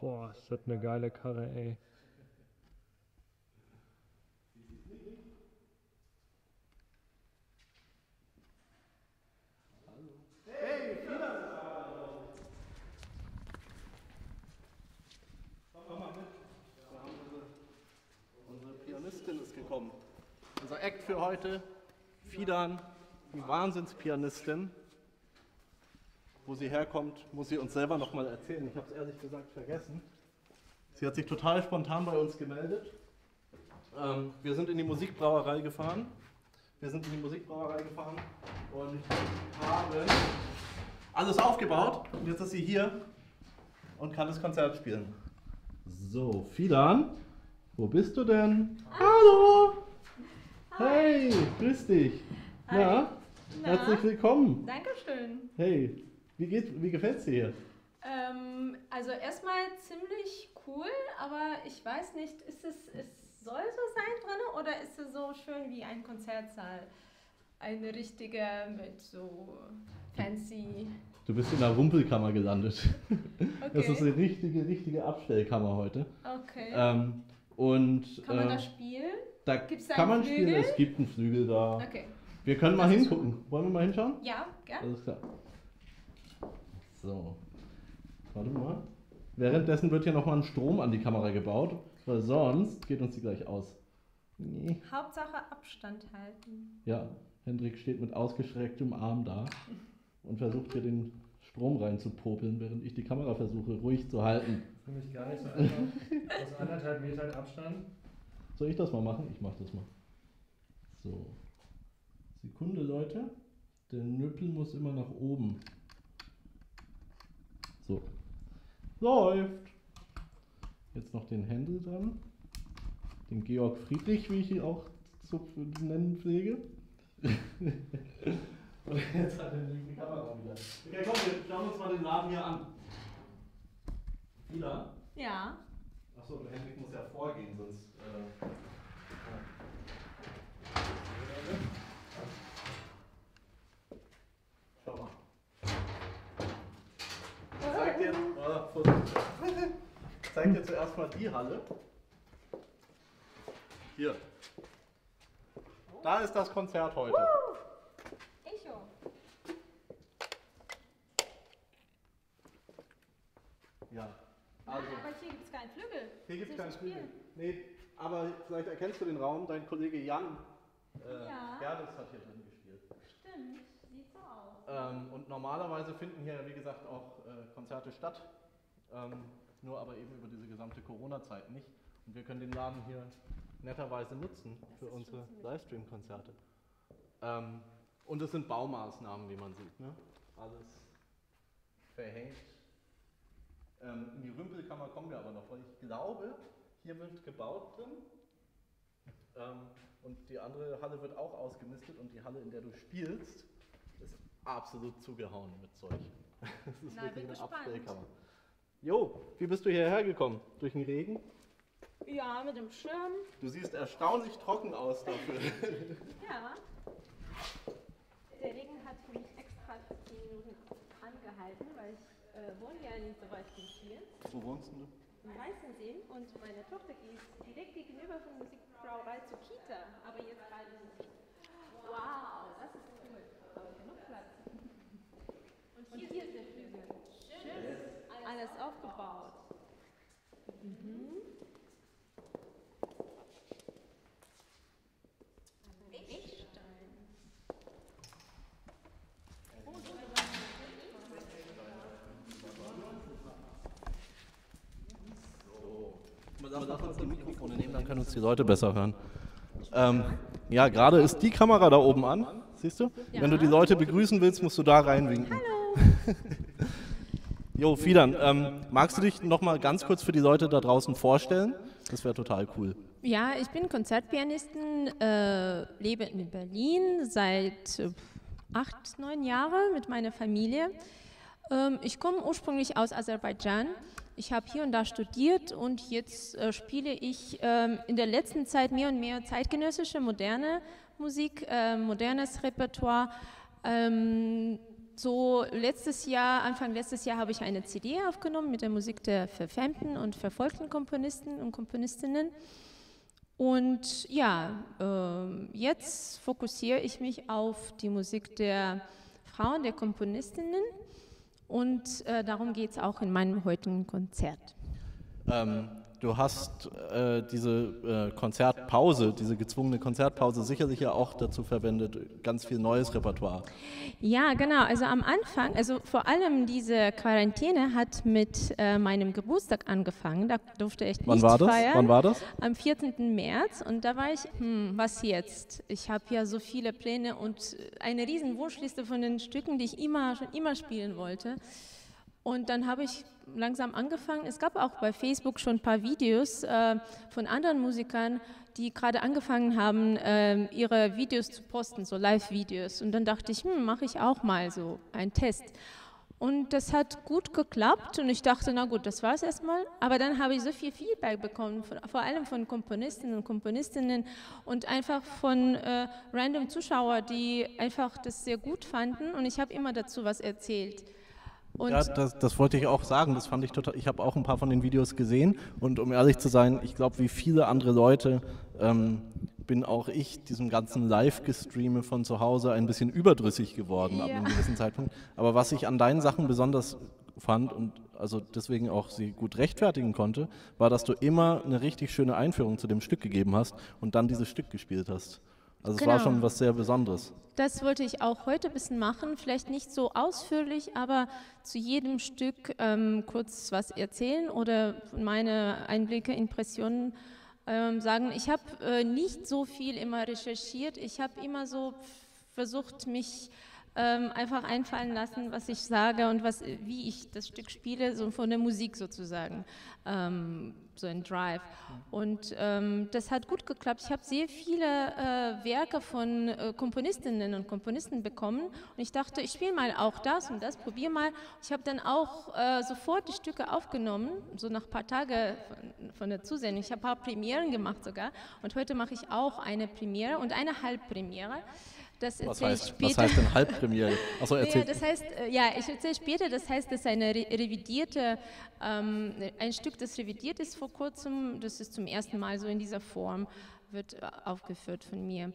Boah, ist das eine geile Karre, ey. Unsere Pianistin ist gekommen. Unser Act für heute, Fidan, die Wahnsinnspianistin. Wo sie herkommt, muss sie uns selber nochmal erzählen. Ich habe es ehrlich gesagt vergessen. Sie hat sich total spontan bei uns gemeldet. Ähm, wir sind in die Musikbrauerei gefahren. Wir sind in die Musikbrauerei gefahren und haben alles aufgebaut. Und jetzt ist sie hier und kann das Konzert spielen. So, Fidan, wo bist du denn? Hallo! Hey, grüß dich. Na, Na? herzlich willkommen. Dankeschön. Hey, wie, geht, wie gefällt's dir hier? Ähm, also erstmal ziemlich cool, aber ich weiß nicht, ist es, es soll so sein drin oder ist es so schön wie ein Konzertsaal? Eine richtige mit so fancy. Du bist in der Rumpelkammer gelandet. Das ist Okay. eine richtige, richtige Abstellkammer heute. Okay. Ähm, und Kann man äh, da spielen? da Gibt's da kann einen man spielen, Flügel? es gibt einen Flügel da. Okay. Wir können mal Das ist hingucken. Wollen wir mal hinschauen? Ja, gern. Alles klar. So. Warte mal. Währenddessen wird hier nochmal ein Strom an die Kamera gebaut, weil sonst geht uns die gleich aus. Nee. Hauptsache Abstand halten. Ja, Hendrik steht mit ausgestrecktem Arm da und versucht hier den Strom reinzupopeln, während ich die Kamera versuche ruhig zu halten. Für mich gar nicht so einfach. Aus anderthalb Metern Abstand. Soll ich das mal machen? Ich mach das mal. So. Sekunde, Leute. Der Nüppel muss immer nach oben. So. Läuft. Jetzt noch den Händel dran. Den Georg Friedrich, wie ich ihn auch zu nennen pflege. Und jetzt hat er die Kamera wieder. Okay, komm, wir schauen uns mal den Laden hier an. Wieder? Ja. Achso, der Hendrik muss ja vorgehen, sonst. Äh, Schau mal. Ich zeig dir, Vorsicht. Ich zeig dir zuerst mal die Halle. Hier. Da ist das Konzert heute. Echo. Ja. Also, aber hier gibt es keinen Flügel. hier gibt es keinen Flügel. Nee, aber vielleicht erkennst du den Raum. Dein Kollege Jan äh, Ja. Gerdes hat hier drin gespielt. Stimmt. Ähm, und normalerweise finden hier, wie gesagt, auch äh, Konzerte statt. Ähm, nur aber eben über diese gesamte Corona-Zeit nicht. Und wir können den Laden hier netterweise nutzen für unsere Livestream-Konzerte. Ähm, und es sind Baumaßnahmen, wie man sieht. Ne? Alles verhängt. Ähm, in die Rümpelkammer kommen wir aber noch, weil ich glaube, hier wird gebaut drin. Ähm, und die andere Halle wird auch ausgemistet und die Halle, in der du spielst, absolut zugehauen mit Zeug. Das ist Na, wirklich eine gespannt. Abstellkammer. Jo, wie bist du hierher gekommen? Durch den Regen? Ja, mit dem Schirm. Du siehst erstaunlich trocken aus dafür. Ja. Der Regen hat für mich extra 10 Minuten angehalten, weil ich äh, wohne ja nicht so weit von hier, Wo wohnst du? im Weißensee. Und meine Tochter geht direkt gegenüber von Musikbrauerei zur Kita, aber jetzt gerade nicht. Wow, das ist cool. Aber genug Platz. Und hier, ist der Flügel. Schön. Alles aufgebaut. Mhm. Können uns die Leute besser hören. Ähm, ja, gerade ist die Kamera da oben an. Siehst du? Wenn du die Leute begrüßen willst, musst du da reinwinken. Hallo. jo, Fidan, ähm, magst du dich noch mal ganz kurz für die Leute da draußen vorstellen? Das wäre total cool. Ja, ich bin Konzertpianistin, äh, lebe in Berlin seit äh, acht, neun Jahren mit meiner Familie. Ähm, ich komme ursprünglich aus Aserbaidschan. Ich habe hier und da studiert und jetzt äh, spiele ich ähm, in der letzten Zeit mehr und mehr zeitgenössische, moderne Musik, äh, modernes Repertoire. Ähm, so letztes Jahr, Anfang letztes Jahr habe ich eine CD aufgenommen mit der Musik der verfemten und verfolgten Komponisten und Komponistinnen. Und ja, äh, jetzt fokussiere ich mich auf die Musik der Frauen, der Komponistinnen. Und äh, darum geht es auch in meinem heutigen Konzert. Ähm, Du hast äh, diese äh, Konzertpause, diese gezwungene Konzertpause sicherlich ja auch dazu verwendet, ganz viel neues Repertoire. Ja, genau. Also am Anfang, also vor allem diese Quarantäne hat mit äh, meinem Geburtstag angefangen. Da durfte ich Wann nicht war das? feiern. Wann war das? Am 14. März. Und da war ich, hm, was jetzt? Ich habe ja so viele Pläne und eine riesen Wunschliste von den Stücken, die ich immer, schon immer spielen wollte. Und dann habe ich langsam angefangen. Es gab auch bei Facebook schon ein paar Videos äh, von anderen Musikern, die gerade angefangen haben, äh, ihre Videos zu posten, so Live-Videos. Und dann dachte ich, hm, mache ich auch mal so einen Test. Und das hat gut geklappt und ich dachte, na gut, das war es erstmal. Aber dann habe ich so viel Feedback bekommen, vor allem von Komponistinnen und Komponistinnen und einfach von äh, random Zuschauern, die einfach das sehr gut fanden und ich habe immer dazu was erzählt. Und ja, das, das, wollte ich auch sagen. Das fand ich total. Ich habe auch ein paar von den Videos gesehen und um ehrlich zu sein, ich glaube, wie viele andere Leute ähm, bin auch ich diesem ganzen Live-Gestreame von zu Hause ein bisschen überdrüssig geworden ja. ab einem gewissen Zeitpunkt. Aber was ich an deinen Sachen besonders fand und also deswegen auch sie gut rechtfertigen konnte, war, dass du immer eine richtig schöne Einführung zu dem Stück gegeben hast und dann dieses Stück gespielt hast. Also genau. es war genau. schon was sehr Besonderes. Das wollte ich auch heute ein bisschen machen, vielleicht nicht so ausführlich, aber zu jedem Stück ähm, kurz was erzählen oder meine Einblicke, Impressionen ähm, sagen. Ich habe äh, nicht so viel immer recherchiert, ich habe immer so versucht, mich ähm, einfach einfallen lassen, was ich sage und was, wie ich das Stück spiele, so von der Musik sozusagen, ähm, so ein Drive. Und ähm, das hat gut geklappt. Ich habe sehr viele äh, Werke von äh, Komponistinnen und Komponisten bekommen und ich dachte, ich spiele mal auch das und das, probiere mal. Ich habe dann auch äh, sofort die Stücke aufgenommen, so nach ein paar Tagen von, von der Zusendung. Ich habe ein paar Premieren gemacht sogar und heute mache ich auch eine Premiere und eine Halbpremiere. Das was, heißt, was heißt denn Halbpremiere? Achso, erzähl. Ja, das heißt, äh, ja, ich erzähle später, das heißt, das ist eine revidierte, ähm, ein Stück, das revidiert ist vor kurzem, das ist zum ersten Mal so in dieser Form, wird äh, aufgeführt von mir.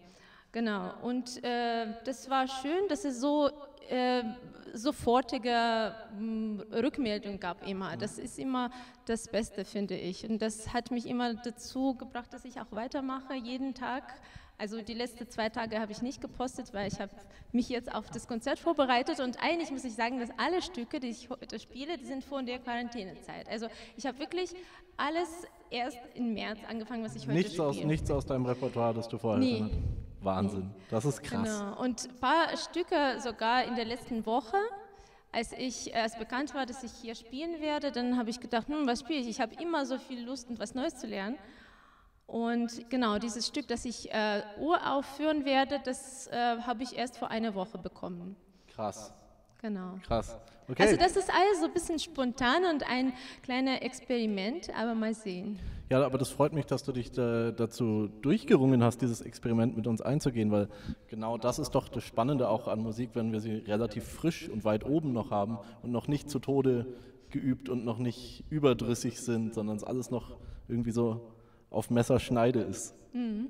Genau, und äh, das war schön, dass es so äh, sofortige äh, Rückmeldung gab immer. Das ist immer das Beste, finde ich. Und das hat mich immer dazu gebracht, dass ich auch weitermache, jeden Tag also die letzten zwei Tage habe ich nicht gepostet, weil ich habe mich jetzt auf das Konzert vorbereitet und eigentlich muss ich sagen, dass alle Stücke, die ich heute spiele, die sind vor der Quarantänezeit. Also ich habe wirklich alles erst im März angefangen, was ich heute nichts spiele. Aus, nichts aus deinem Repertoire, das du vorher nee. hast. Wahnsinn, das ist krass. Genau. Und ein paar Stücke sogar in der letzten Woche, als ich als bekannt war, dass ich hier spielen werde, dann habe ich gedacht, hm, was spiele ich? Ich habe immer so viel Lust, etwas Neues zu lernen. Und genau, dieses Stück, das ich äh, uraufführen werde, das äh, habe ich erst vor einer Woche bekommen. Krass. Genau. Krass. Okay. Also das ist alles so ein bisschen spontan und ein kleines Experiment, aber mal sehen. Ja, aber das freut mich, dass du dich da, dazu durchgerungen hast, dieses Experiment mit uns einzugehen, weil genau das ist doch das Spannende auch an Musik, wenn wir sie relativ frisch und weit oben noch haben und noch nicht zu Tode geübt und noch nicht überdrüssig sind, sondern es alles noch irgendwie so auf Messerschneide ist. Mhm.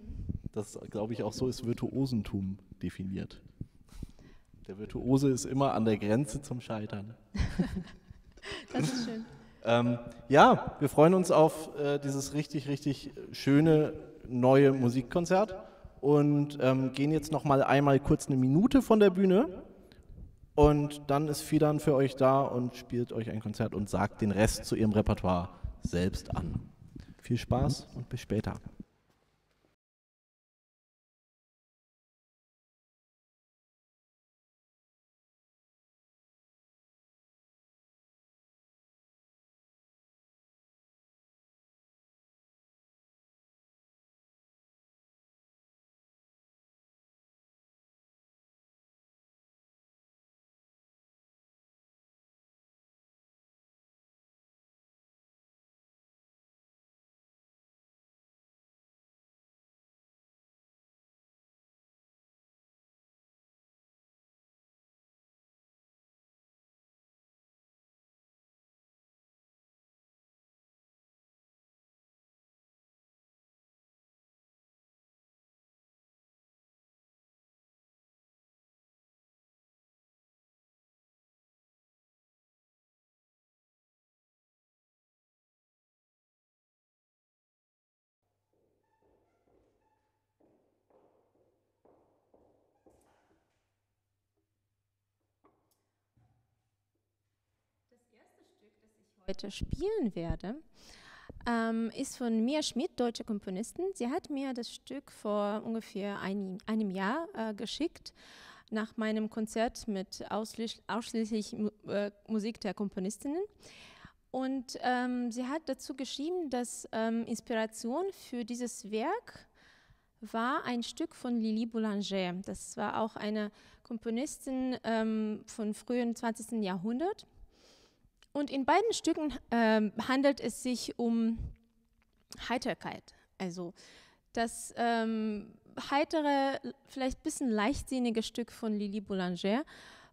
Das, glaube ich, auch so ist Virtuosentum definiert. Der Virtuose ist immer an der Grenze zum Scheitern. das ist schön. ähm, ja, wir freuen uns auf äh, dieses richtig, richtig schöne neue Musikkonzert und ähm, gehen jetzt noch mal einmal kurz eine Minute von der Bühne und dann ist Fidan für euch da und spielt euch ein Konzert und sagt den Rest zu ihrem Repertoire selbst an. Viel Spaß und bis später. Heute spielen werde, ähm, ist von Mia Schmidt, deutsche Komponistin. Sie hat mir das Stück vor ungefähr ein, einem Jahr äh, geschickt, nach meinem Konzert mit ausschließlich, äh, Musik der Komponistinnen. Und ähm, sie hat dazu geschrieben, dass ähm, Inspiration für dieses Werk war ein Stück von Lili Boulanger. Das war auch eine Komponistin ähm, von frühen 20. Jahrhundert. Und in beiden Stücken ähm, handelt es sich um Heiterkeit. Also das ähm, heitere, vielleicht ein bisschen leichtsinnige Stück von Lili Boulanger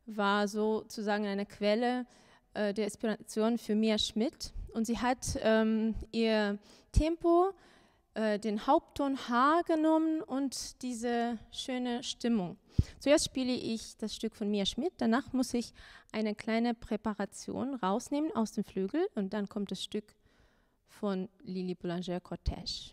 war sozusagen eine Quelle äh, der Inspiration für Mia Schmidt. Und sie hat ähm, ihr Tempo, äh, den Hauptton H genommen und diese schöne Stimmung. Zuerst spiele ich das Stück von Mia Schmidt, danach muss ich eine kleine Präparation rausnehmen aus dem Flügel und dann kommt das Stück von Lili Boulanger-Cortège.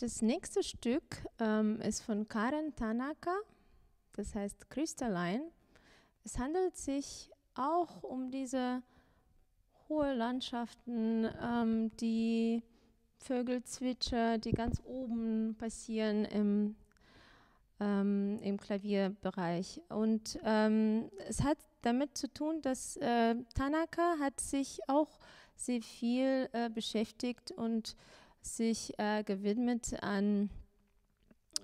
das nächste Stück ähm, ist von Karen Tanaka, das heißt Crystalline. Es handelt sich auch um diese hohe Landschaften, ähm, die Vögelzwitscher, die ganz oben passieren im, ähm, im Klavierbereich. Und ähm, es hat damit zu tun, dass äh, Tanaka hat sich auch sehr viel äh, beschäftigt und sich äh, gewidmet an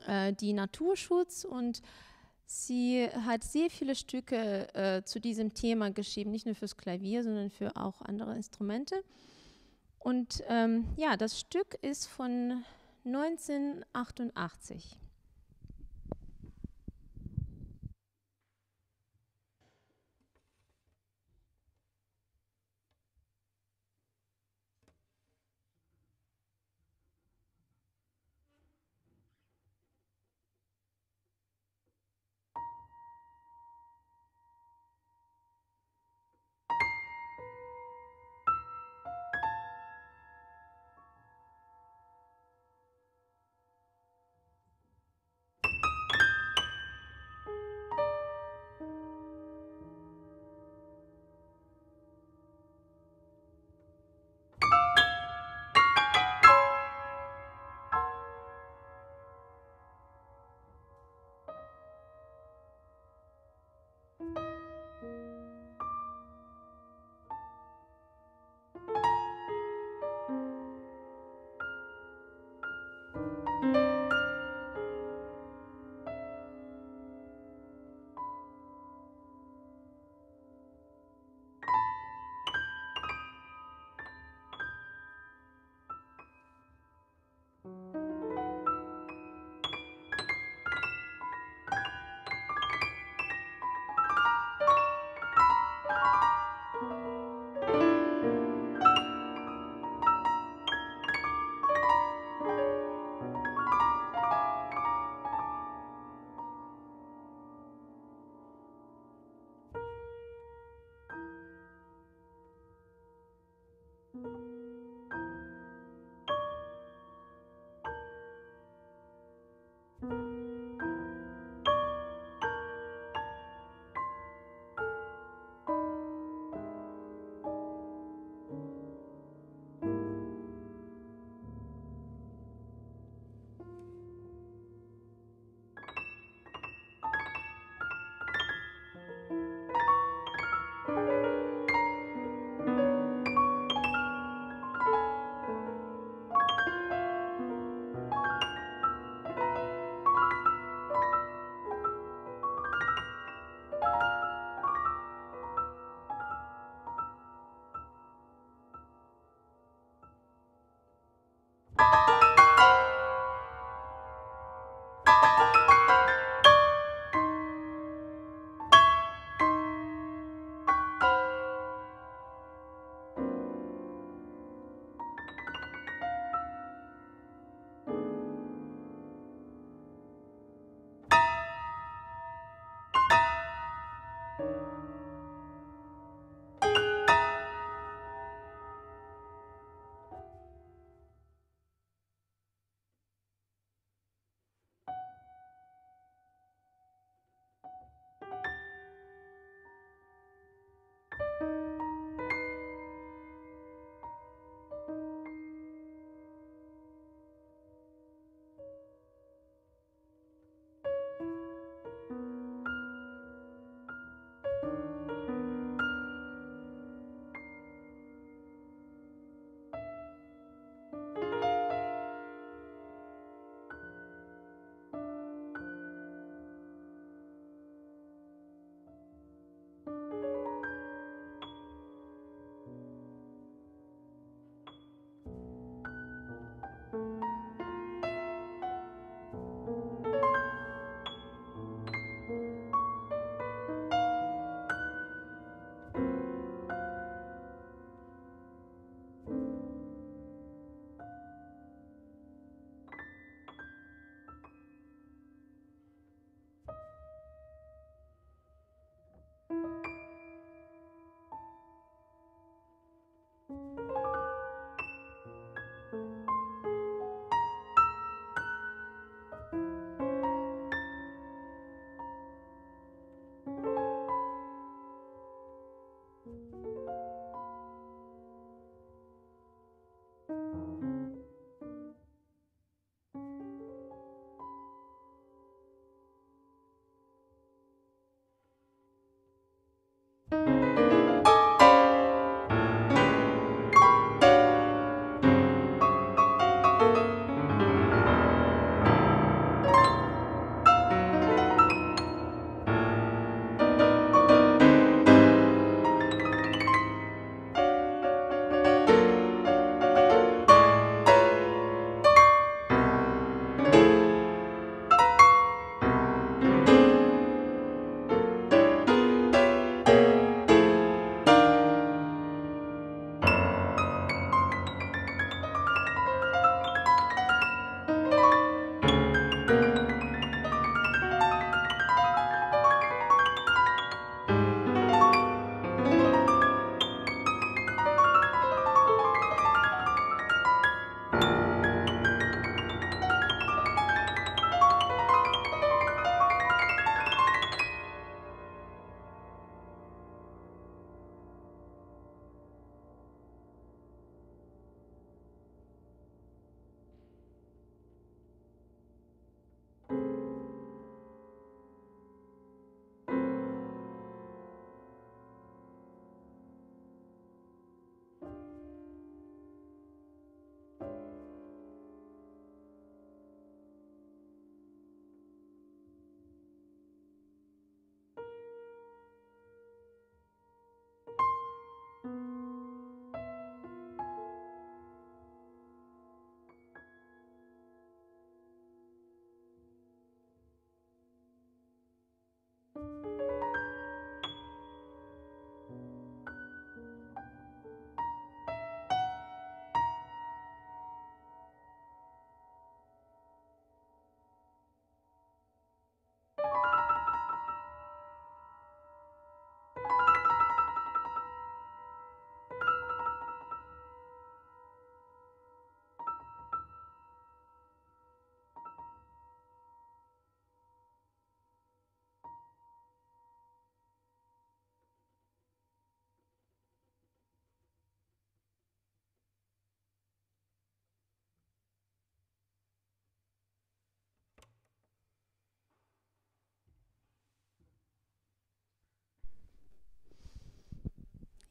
äh, die Naturschutz und sie hat sehr viele Stücke äh, zu diesem Thema geschrieben, nicht nur fürs Klavier, sondern für auch andere Instrumente. Und ähm, ja, das Stück ist von 1988.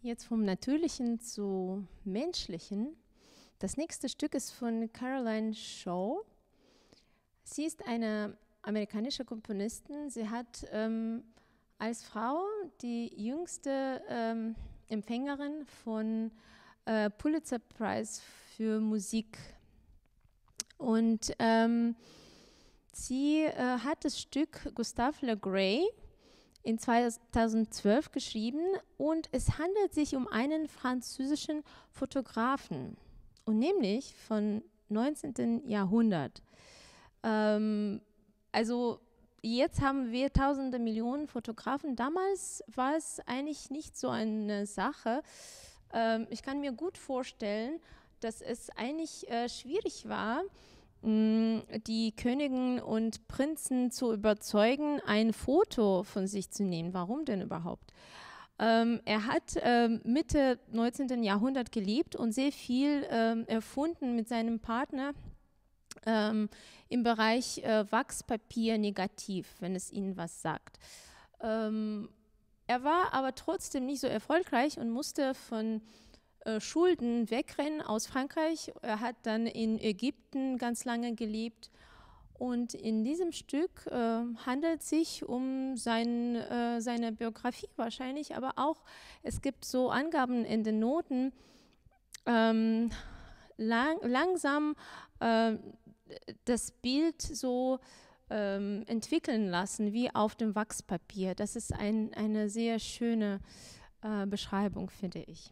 Jetzt vom Natürlichen zu Menschlichen. Das nächste Stück ist von Caroline Shaw. Sie ist eine amerikanische Komponistin. Sie hat ähm, als Frau die jüngste ähm, Empfängerin von äh, Pulitzer Prize für Musik. Und ähm, sie äh, hat das Stück Gustave Le Gray in 2012 geschrieben und es handelt sich um einen französischen Fotografen und nämlich von 19. Jahrhundert. Ähm, also jetzt haben wir tausende Millionen Fotografen. Damals war es eigentlich nicht so eine Sache. Ähm, ich kann mir gut vorstellen, dass es eigentlich äh, schwierig war, die Königen und Prinzen zu überzeugen, ein Foto von sich zu nehmen. Warum denn überhaupt? Ähm, er hat ähm, Mitte 19. Jahrhundert gelebt und sehr viel ähm, erfunden mit seinem Partner ähm, im Bereich äh, Wachspapier negativ, wenn es Ihnen was sagt. Ähm, er war aber trotzdem nicht so erfolgreich und musste von Schulden wegrennen aus Frankreich. Er hat dann in Ägypten ganz lange gelebt. Und in diesem Stück äh, handelt es sich um sein, äh, seine Biografie wahrscheinlich, aber auch es gibt so Angaben in den Noten, ähm, lang, langsam äh, das Bild so ähm, entwickeln lassen wie auf dem Wachspapier. Das ist ein, eine sehr schöne äh, Beschreibung, finde ich.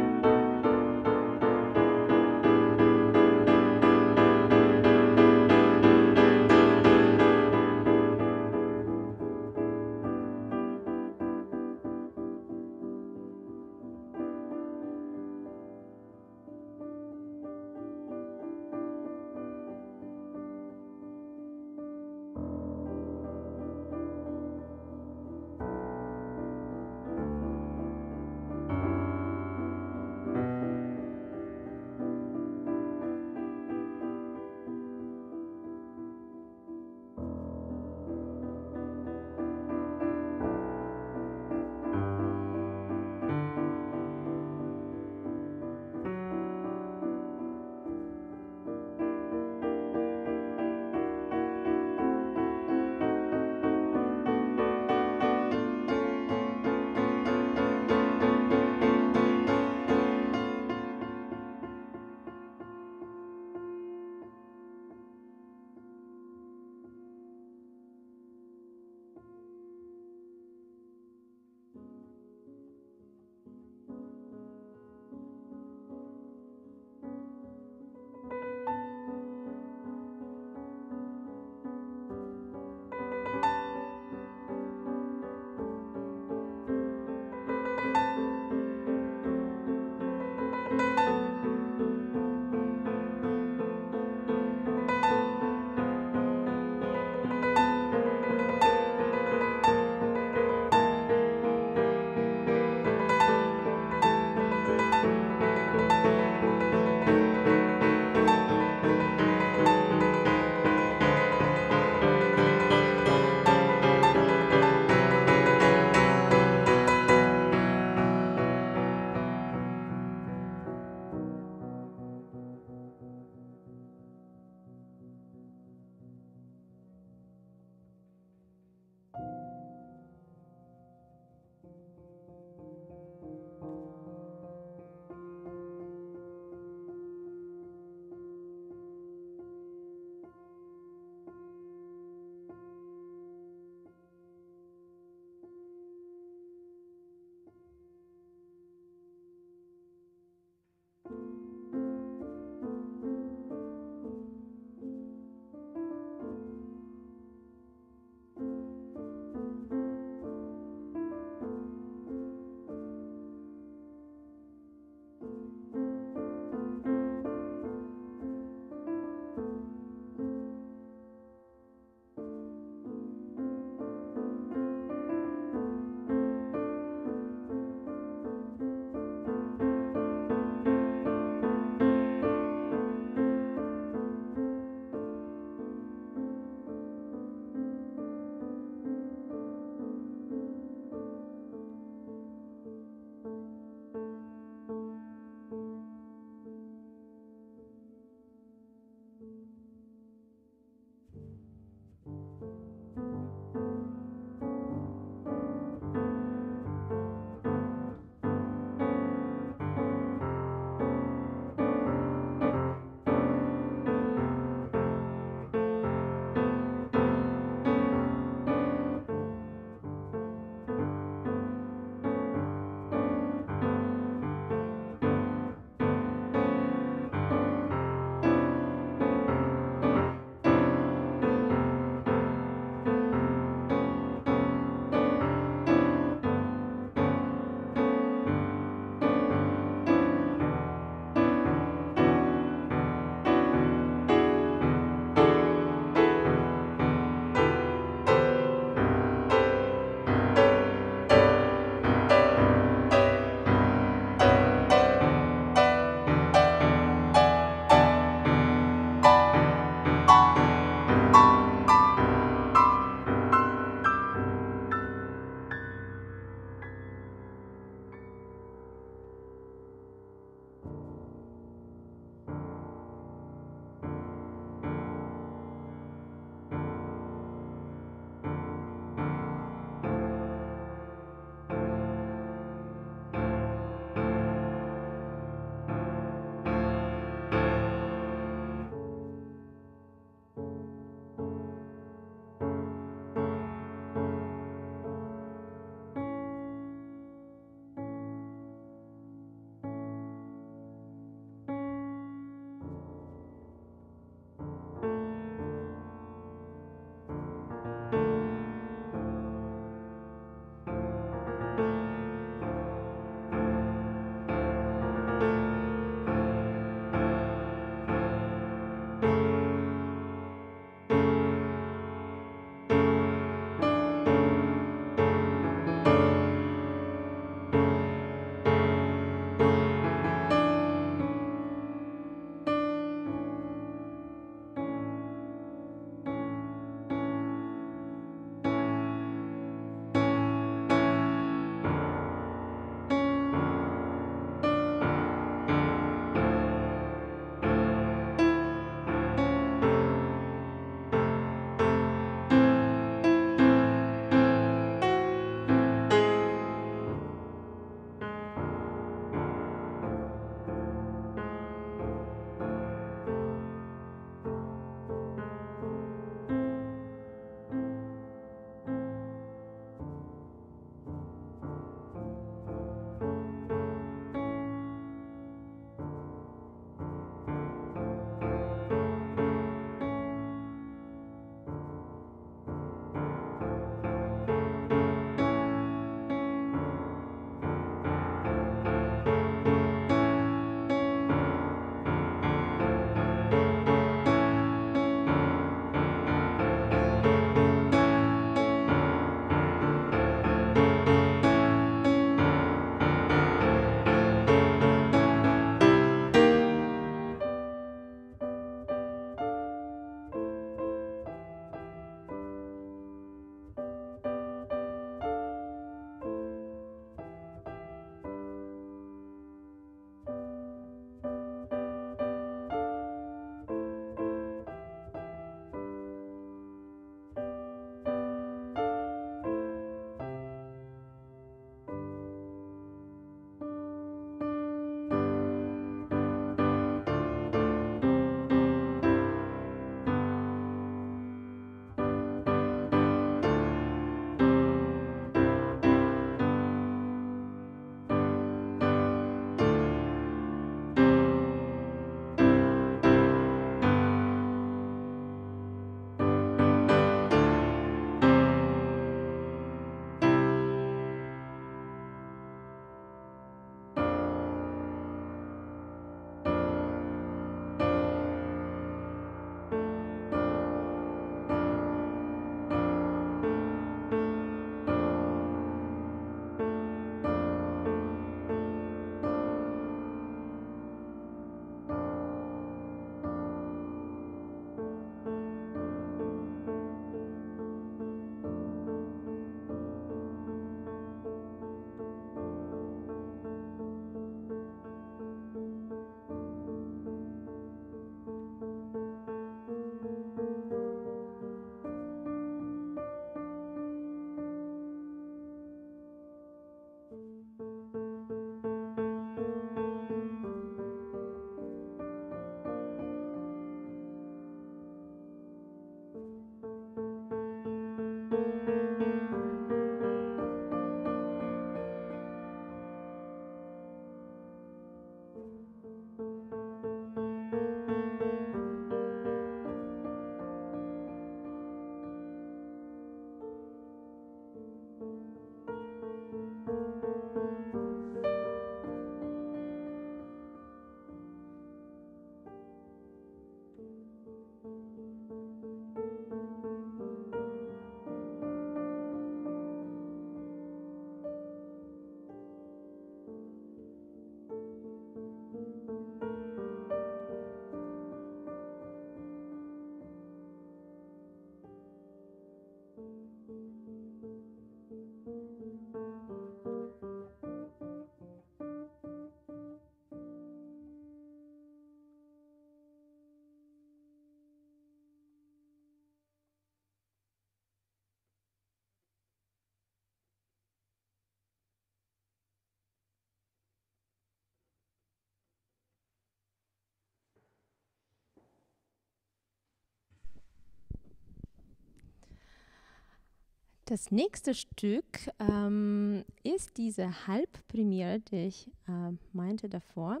Das nächste Stück ähm, ist diese Halbpremiere, die ich äh, meinte davor.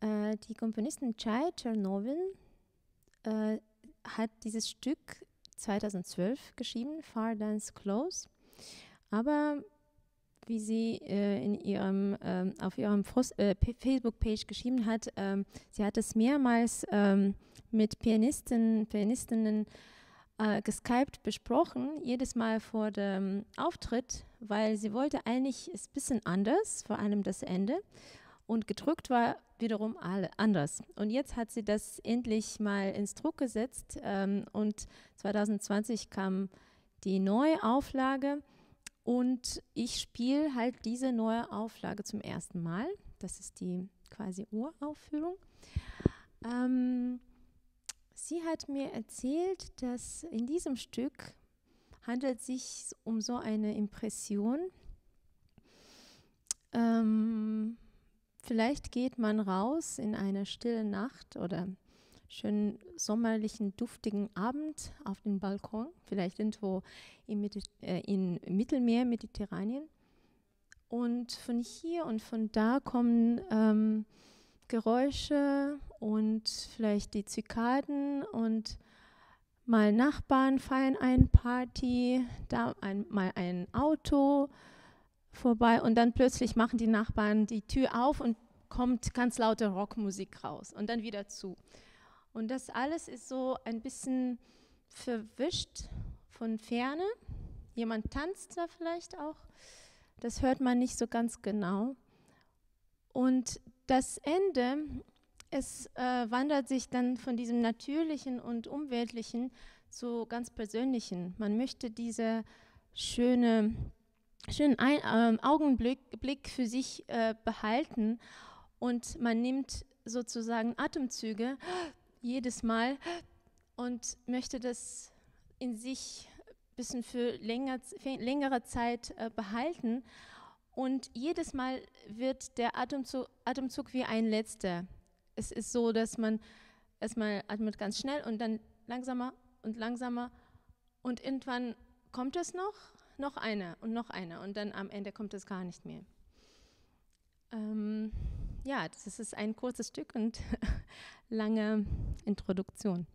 Äh, die Komponistin Chai Chernovin äh, hat dieses Stück 2012 geschrieben, Far Dance Close. Aber wie sie äh, in ihrem, ähm, auf ihrem äh, Facebook-Page geschrieben hat, ähm, sie hat es mehrmals ähm, mit Pianisten, Pianistinnen äh, geskypt besprochen, jedes Mal vor dem Auftritt, weil sie wollte eigentlich es ein bisschen anders, vor allem das Ende. Und gedrückt war wiederum alle anders. Und jetzt hat sie das endlich mal ins Druck gesetzt ähm, und 2020 kam die neue Auflage und ich spiele halt diese neue Auflage zum ersten Mal. Das ist die quasi Uraufführung. Ähm, sie hat mir erzählt, dass in diesem Stück handelt es sich um so eine Impression. Ähm, vielleicht geht man raus in eine stille Nacht oder schönen sommerlichen, duftigen Abend auf den Balkon, vielleicht irgendwo im, äh, im Mittelmeer, Mediterranien. Und von hier und von da kommen ähm, Geräusche und vielleicht die Zikaden und mal Nachbarn feiern eine Party, da ein, mal ein Auto vorbei und dann plötzlich machen die Nachbarn die Tür auf und kommt ganz laute Rockmusik raus und dann wieder zu. Und das alles ist so ein bisschen verwischt von ferne. Jemand tanzt da vielleicht auch. Das hört man nicht so ganz genau. Und das Ende, es äh, wandert sich dann von diesem Natürlichen und Umweltlichen zu ganz Persönlichen. Man möchte diese schöne, schönen Ein äh, Augenblick für sich äh, behalten und man nimmt sozusagen Atemzüge jedes Mal und möchte das in sich ein bisschen für, länger, für längere Zeit äh, behalten. Und jedes Mal wird der Atemzug, Atemzug wie ein letzter. Es ist so, dass man erstmal atmet ganz schnell und dann langsamer und langsamer und irgendwann kommt es noch, noch einer und noch einer und dann am Ende kommt es gar nicht mehr. Ähm, ja, das ist ein kurzes Stück und lange Introduktion.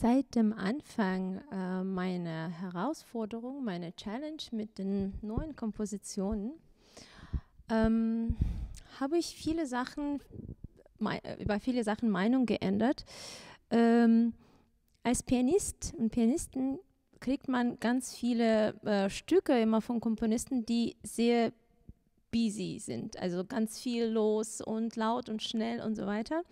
Seit dem Anfang äh, meiner Herausforderung, meiner Challenge mit den neuen Kompositionen, ähm, habe ich viele Sachen, über viele Sachen Meinung geändert. Ähm, als Pianist und Pianisten kriegt man ganz viele äh, Stücke immer von Komponisten, die sehr busy sind, also ganz viel los und laut und schnell und so weiter.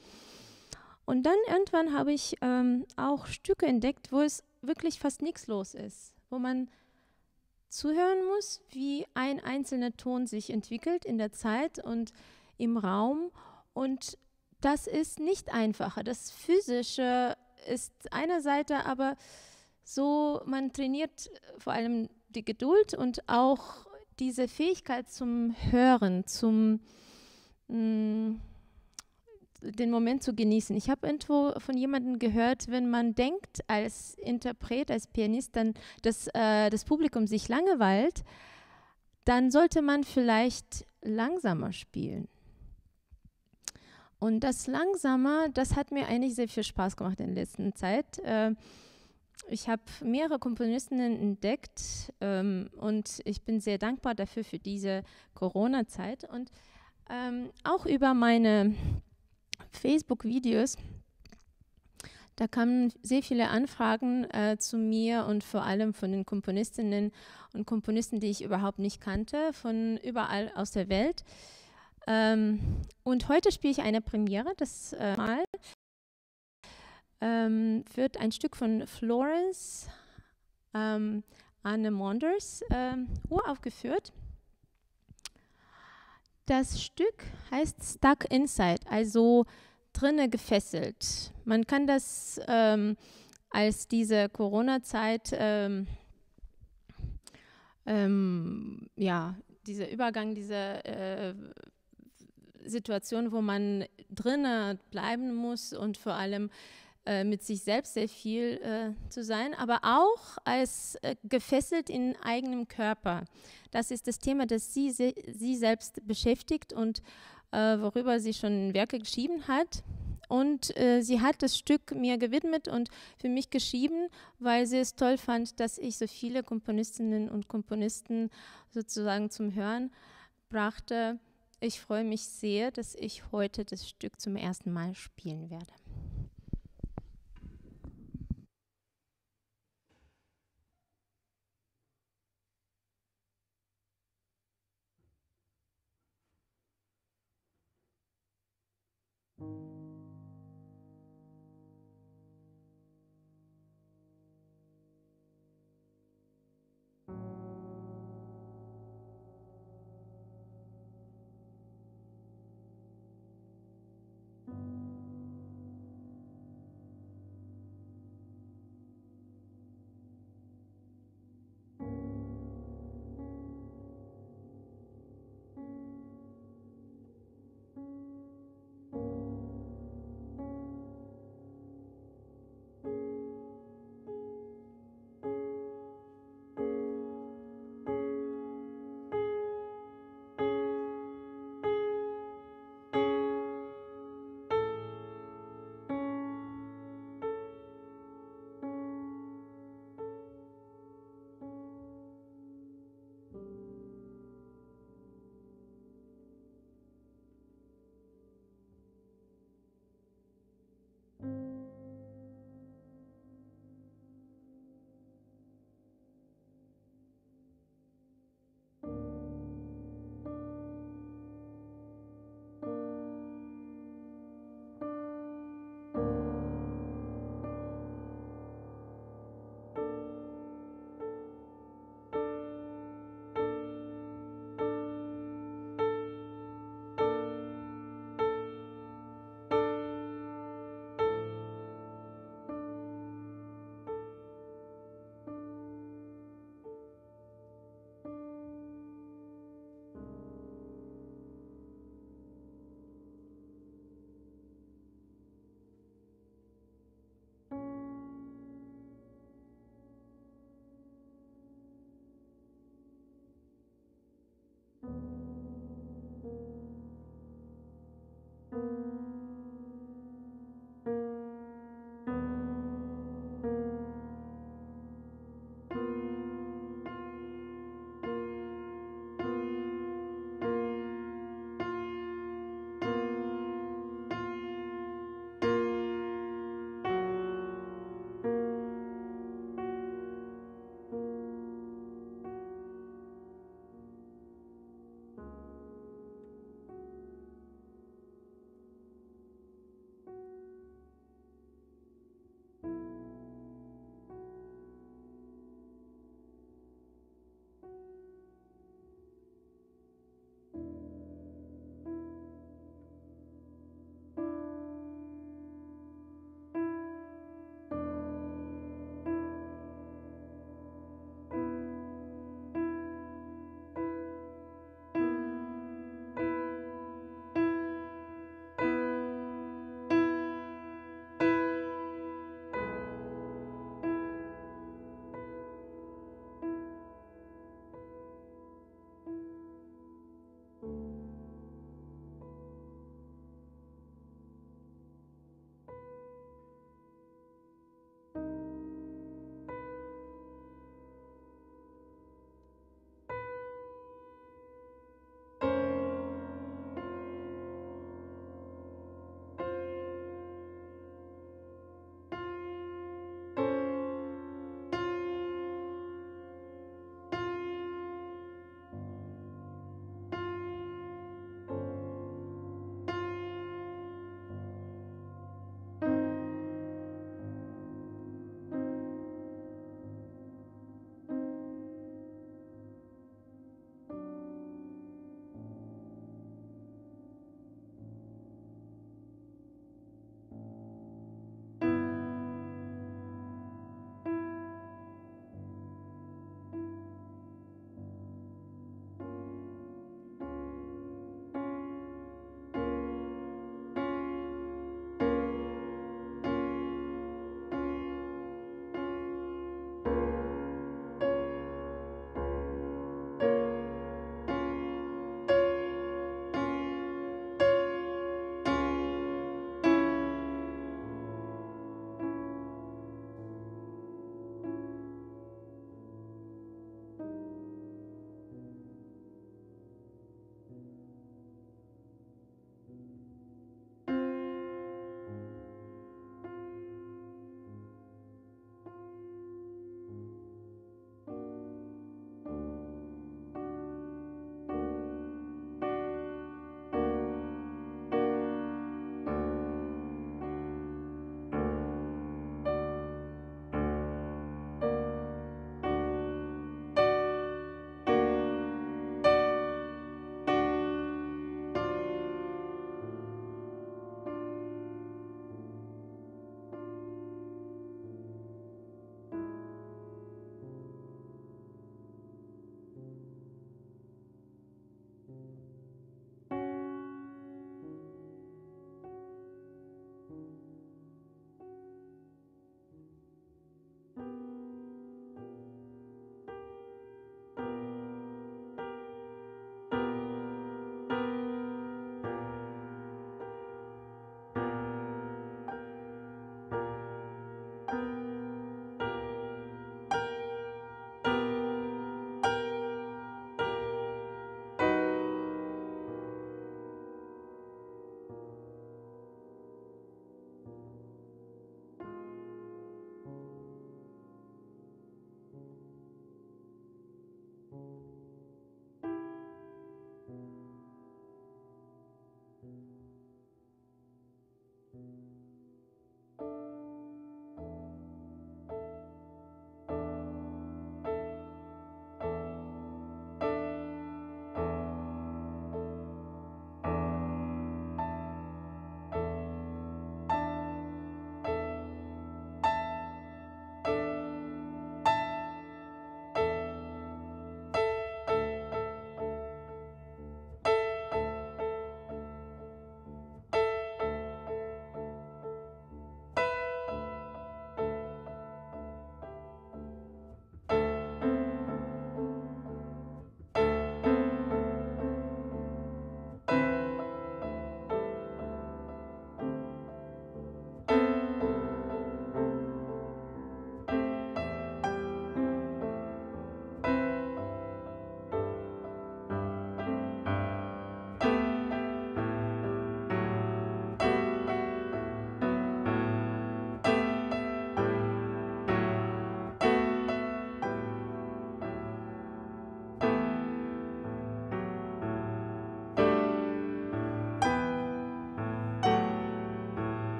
Und dann irgendwann habe ich ähm, auch Stücke entdeckt, wo es wirklich fast nichts los ist, wo man zuhören muss, wie ein einzelner Ton sich entwickelt in der Zeit und im Raum. Und das ist nicht einfacher. Das Physische ist einer Seite, aber so, man trainiert vor allem die Geduld und auch diese Fähigkeit zum Hören, zum mh, mm, den Moment zu genießen. Ich habe irgendwo von jemandem gehört, wenn man denkt als Interpret, als Pianist, dann, dass äh, das Publikum sich langweilt, dann sollte man vielleicht langsamer spielen. Und das Langsamer, das hat mir eigentlich sehr viel Spaß gemacht in der letzten Zeit. Äh, ich habe mehrere Komponisten entdeckt ähm, und ich bin sehr dankbar dafür für diese Corona-Zeit und ähm, auch über meine Facebook-Videos, Da kamen sehr viele Anfragen äh, zu mir und vor allem von den Komponistinnen und Komponisten, die ich überhaupt nicht kannte, von überall aus der Welt. Ähm, und heute spiele ich eine Premiere, das äh, Mal ähm, wird ein Stück von Florence ähm, Anne Monders ähm, uraufgeführt. Das Stück heißt Stuck Inside, also drinne gefesselt. Man kann das ähm, als diese Corona-Zeit, ähm, ähm, ja, dieser Übergang, diese äh, Situation, wo man drinnen bleiben muss und vor allem äh, mit sich selbst sehr viel äh, zu sein, aber auch als äh, gefesselt in eigenem Körper. Das ist das Thema, das sie, sie selbst beschäftigt und äh, worüber sie schon Werke geschrieben hat. Und äh, sie hat das Stück mir gewidmet und für mich geschrieben, weil sie es toll fand, dass ich so viele Komponistinnen und Komponisten sozusagen zum Hören brachte. Ich freue mich sehr, dass ich heute das Stück zum ersten Mal spielen werde.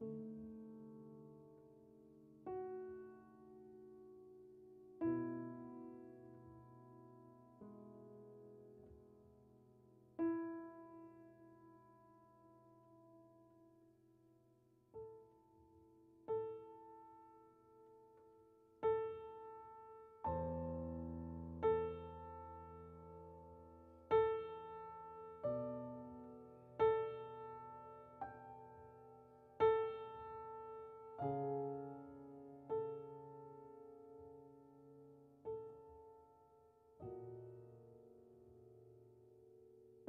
you.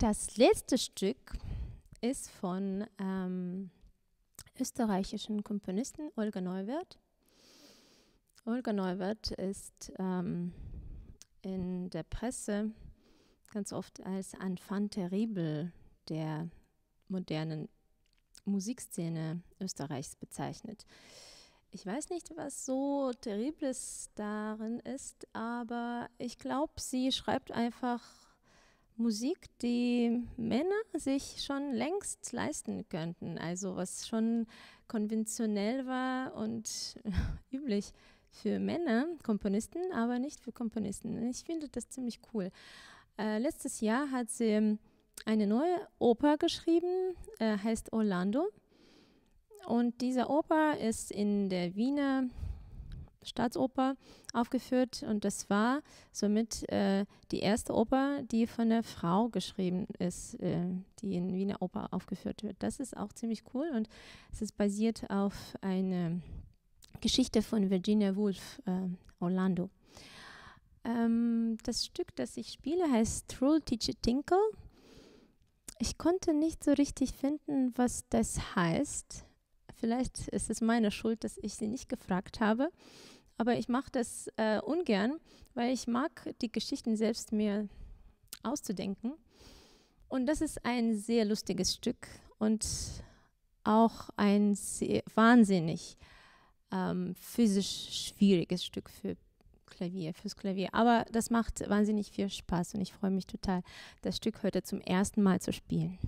Das letzte Stück ist von ähm, österreichischen Komponisten Olga Neuwirth. Olga Neuwirth ist ähm, in der Presse ganz oft als Enfant terrible der modernen Musikszene Österreichs bezeichnet. Ich weiß nicht, was so Terribles darin ist, aber ich glaube, sie schreibt einfach Musik, die Männer sich schon längst leisten könnten. Also was schon konventionell war und üblich für Männer, Komponisten, aber nicht für Komponisten. Ich finde das ziemlich cool. Äh, letztes Jahr hat sie eine neue Oper geschrieben, äh, heißt Orlando. Und diese Oper ist in der Wiener Staatsoper aufgeführt und das war somit äh, die erste Oper, die von der Frau geschrieben ist, äh, die in Wiener Oper aufgeführt wird. Das ist auch ziemlich cool und es ist basiert auf einer Geschichte von Virginia Woolf, äh, Orlando. Ähm, das Stück, das ich spiele, heißt Troll Teacher Tinkle. Ich konnte nicht so richtig finden, was das heißt. Vielleicht ist es meine Schuld, dass ich sie nicht gefragt habe. Aber ich mache das äh, ungern, weil ich mag die Geschichten selbst mir auszudenken. Und das ist ein sehr lustiges Stück und auch ein sehr wahnsinnig ähm, physisch schwieriges Stück für Klavier, fürs Klavier. Aber das macht wahnsinnig viel Spaß und ich freue mich total, das Stück heute zum ersten Mal zu spielen.